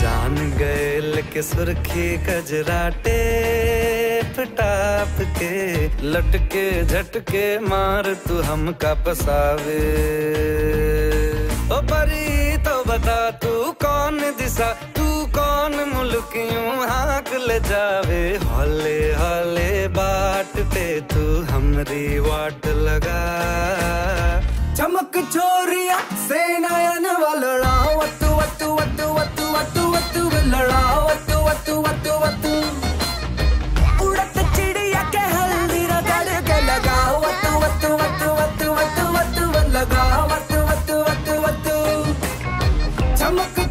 जान गए लेके सुर्खी कजराटे टाप के, लटके झटके मार तू हमका पसावे। ओ परी तो बता तू कौन दिशा, तू कौन मुल्क यूँ हाक ले जावे। हौले हौले बाट पे तू हमरी वाट लगा। चमक चोरिया, सेनायन वालड़ा I'm